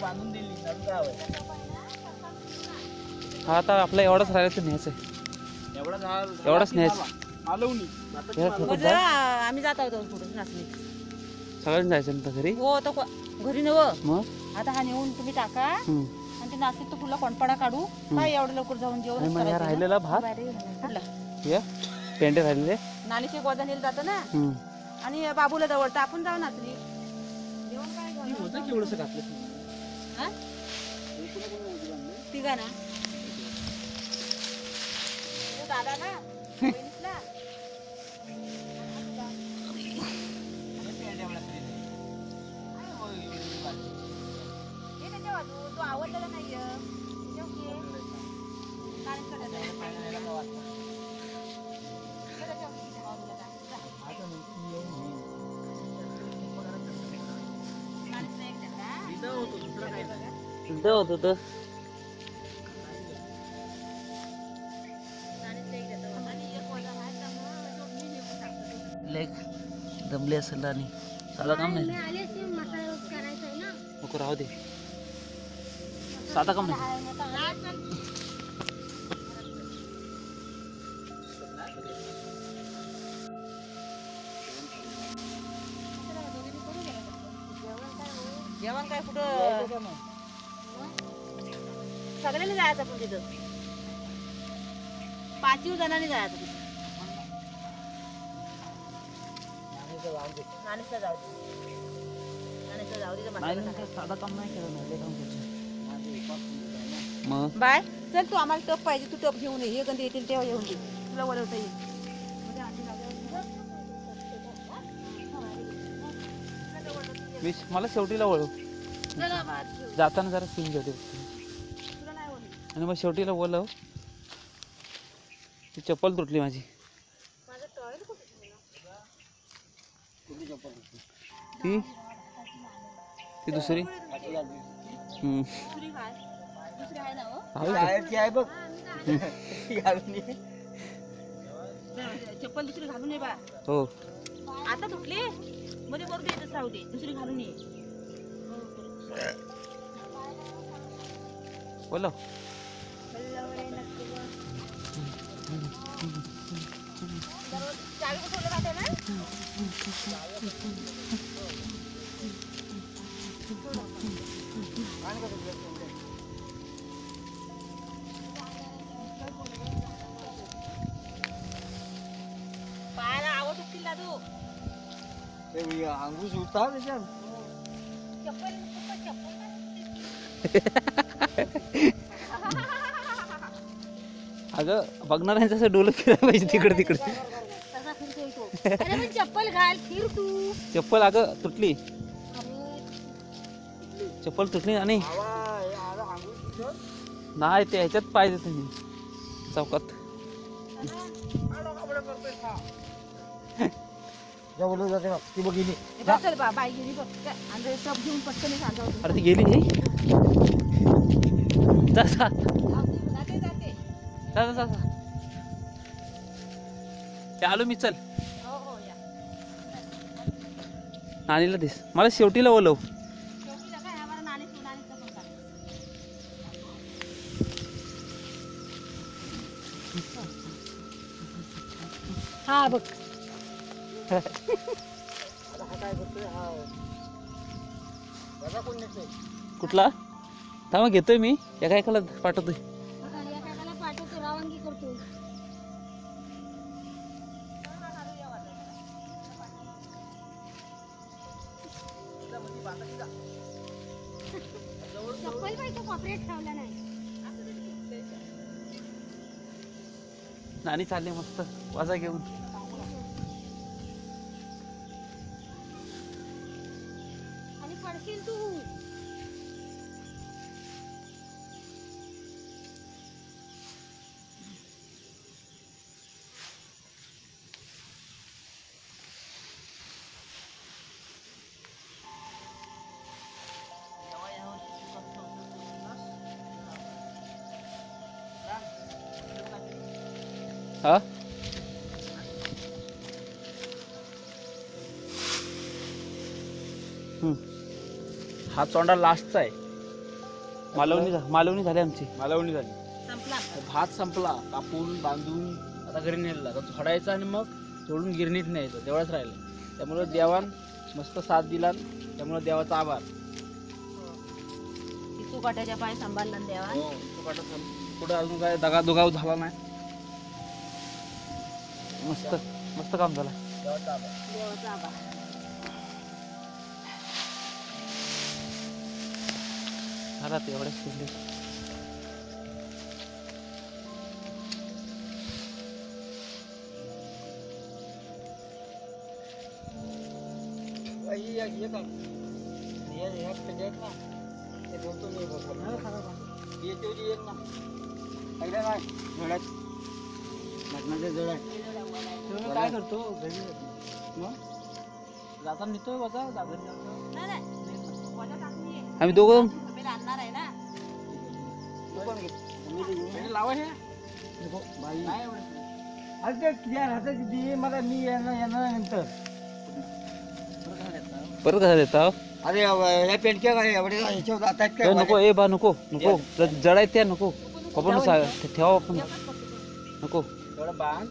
बांधून दिली नवीन गाव आहे हा आता आपला एवढाच राहिला न्यायचं आहे. एवढा झाड एवढाच न्यायचं? आम्ही जात आहोत पुढे नाचणी सगळ्यांनी जायचं ना घरी? हो को- घरी नव मग? आता हा नेऊन तुम्ही टाका. आणि ते नाचणीत तो फुला कोणपडा काढू. काय एवढं लवकर जाऊन जेवण मग या राहिलेला भात? पेंडे राहिलेले? नाणीचे गोदा नेलं जातं ना. आणि बाबूला जवळ तर आपण जाऊ नाचणी जेवण काय होतं केवढंसं घातलं हा? तिघा ना. तो दादा ना. बाजू, तो आवडलेला नाहीये. जेव घे. नाणीकडे जा. ये त्याच्या बाजूला जा. जा. नाणीचं एक द्या का? इथं होतो नाही. तर एक देतो. आणि एक वजा आहे तर मग तो मी नेऊन टाकतो. लेख दमले असेल आणि साधा काम नाही नको राहू दे साधा काम नाही जेवण काय कुठं सगळ्यांनी जायचं आपण तिथं पाचीव जणांनी जायचं तिथं नाणीसला जाऊ दे नाणीसला जाऊ दे तर नाही म्हातारं नाही, सांगा. साधा काम नाही केलं नाही लय काम केलं मग? बाय. चल तू आम्हाला टप पाहिजे तू टप घेऊन ये. हे गंधी येतील तेव्हा येऊन दे तुला वळवता येईल. मी मला शेवटीला वळव. जाताना जरा सीन घेऊ दे तुला नाही वळवत. आणि मग शेवटीला बोलव. ती चप्पल तुटली माझी? ती? ती दुसरी? आहे हो बघ चप्पल दुसरी घालून ये बा. हो. आता तुटली मध्ये करू दे राहू दे. दुसरी घालून ये. बोलव चावी कुठे राहते ना? अंगूस उठता त्याच्यात अगं बघणाऱ्यांचं असं डोलं फिरायला पाहिजे तिकडे तिकडे अरे चप्पल घाल फिर तू चप्पल अगं तुटली चप्पल तुटली आणि हे. नाही ते ह्याच्यात पाहिजे तुम्ही चौकात बघ ती बघिनी हे बघ चल बा बाई गेली बघ. काय, आणि टप घेऊन पटकन सांगा अरे ती गेली नाही? जा जा. जाते जाते. जा जा, जा. जा. ते आलो मी चल. हो हो या. नाणीला दिस. मला शेवटीला काय? आम्हाला नाणी काय हा बघ हा हा कुठला? थांबा घेतोय मी. एका एकाला पाठवतोय. नाही नाणी चालली मस्त. वाजा घेऊन. Itu Huh? Hmm. हा चोंडा लास्टचा आहे. मालवणी झा- मालवणी झाली आमची. मालवणी झाली. संपला. भात संपला. कापून बांधून आता घरी नेलेला. आता झोडायचा आणि मग झोडून गिरणीत न्यायचं. तेवढंच राहिलं. त्यामुळं देवान मस्त साथ दिला त्यामुळं देवाचा आभार. तू काट्याच्या पाय सांभाळला ना देवा हो, पुढे अजून काय दगा दुगाव झाला नाही. मस्त मस्त काम झालं. देवाचा आभार. झाला मटणाच्या झोळ्यात. तुम्ही काय करतो? घरी मग? जाता नेतोय बघा. आम्ही दोघं आणणार आहे ना? तू पण घे. मी ते घेऊन ये. लावा हे. नको, बाई. नाही एवढं. अरे ते तुझ्या हातात दे मला मी येणार येणार नंतर. परत कसा देता अरे या पेंटक्या काय एवढे ह्याच्यावर जातात काय ए, नको ए बा नको नको. ज- जळायत त्या नको. आपण सा- ठेवा आपण. नको. बांध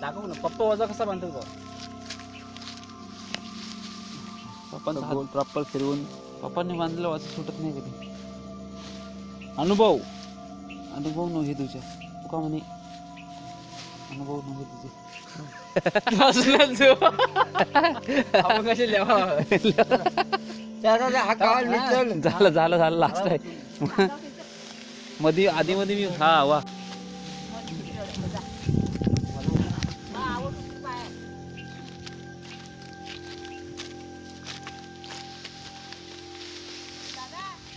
दाखव ना पप्पा वजा कसा बांधतात पप्पांचा हात प्रॉपर फिरवून. पप्पांनी बांधलेलं वाच सुटत नाही कधी. अनुभव. अनुभव नव्हे तुझ्या. तुका म्हणे अनुभव नव्हे तुझे. झालं झालं झालं लास्ट आहे. मधी आधी मध्ये मी हा वा.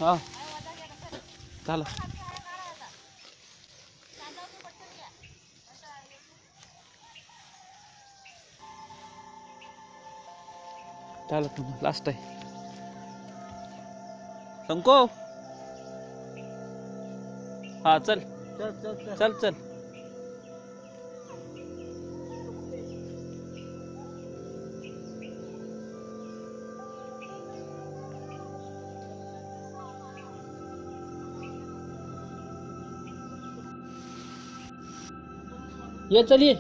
हे- झालं तुम्ही लास्ट आहे. संको हा चल. चल चल चल. चल चल. ये चलिए।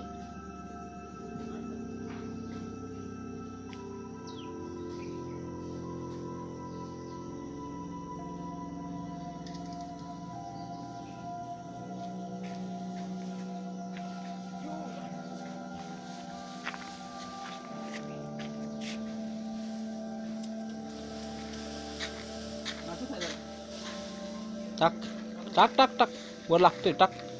टाक टाक टाक टाक। वर लागतोय टाक।